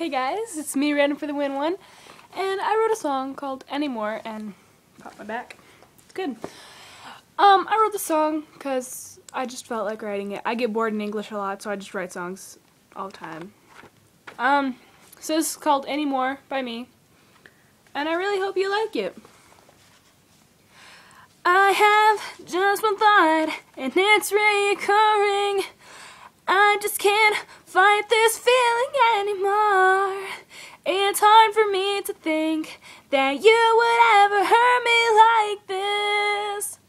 Hey guys, it's me, Random for the Win One, and I wrote a song called Anymore and pop my back. It's good. Um, I wrote the song because I just felt like writing it. I get bored in English a lot, so I just write songs all the time. Um, so this is called Anymore by me, and I really hope you like it. I have just one thought, and it's recurring. I just can't fight this feeling anymore. It's hard for me to think that you would ever hurt me like this.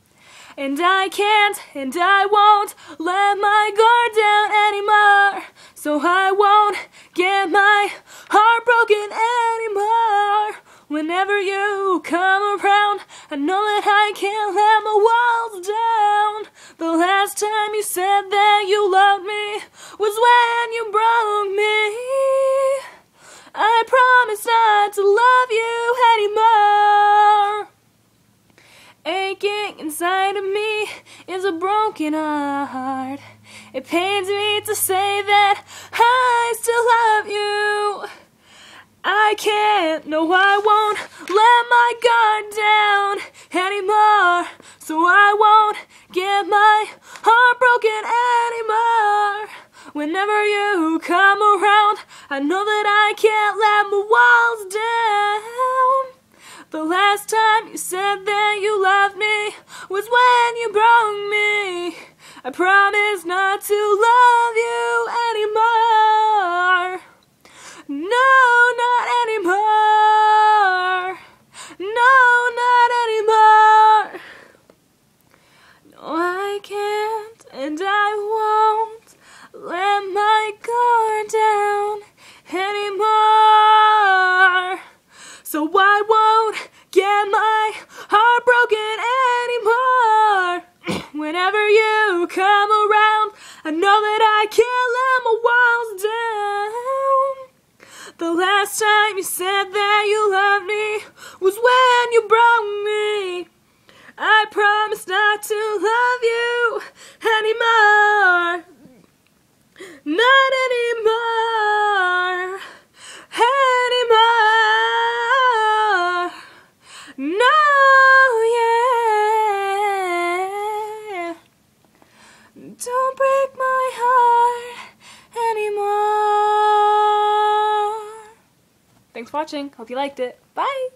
And I can't and I won't let my guard down anymore. So I won't get my heart broken anymore. Whenever you come around, I know that I can't let my walls down. The last time you said that you loved me was when you broke me. I promise not to love you anymore. Aching inside of me is a broken heart. It pains me to say that I still love you. I can't, no I won't let my guard down anymore. So I won't get my heart broken anymore. Whenever you come around, I know that I can't let my walls down. The last time you said that you loved me was when you broke me. I promise not to love you anymore. No, broken anymore. Whenever you come around, I know that I can't let my walls down. The last time you said that you loved me was when you broke me. I promise not to love you anymore. Not anymore. Anymore. No, yeah. Don't break my heart anymore. Thanks for watching. Hope you liked it. Bye.